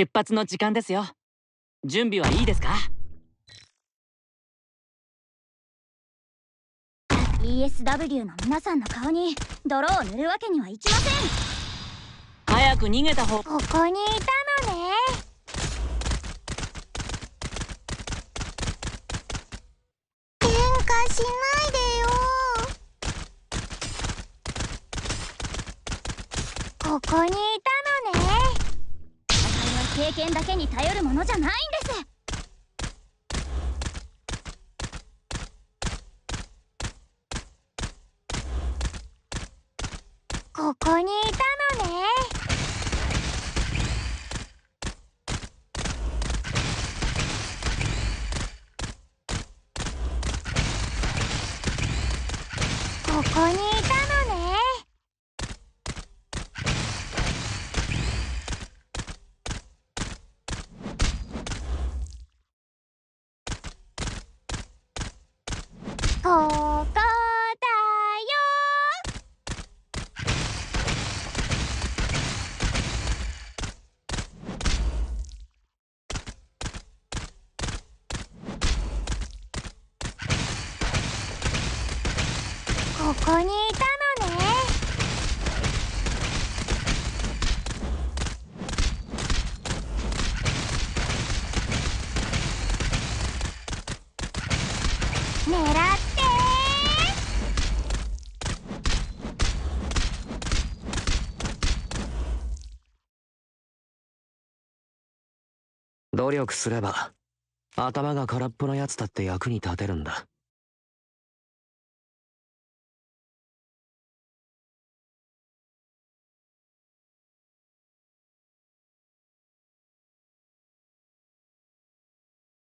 出発の時間ですよ。準備はいいですか？ESW の皆さんの顔に泥を塗るわけにはいきません。早く逃げた方ここにいたのね。喧嘩しないでよ。ここにいた経験だけに頼るものじゃないんです。ここにいたのね。ここにいたのね。ここここにいたのね狙って努力すれば頭が空っぽのやつだって役に立てるんだ。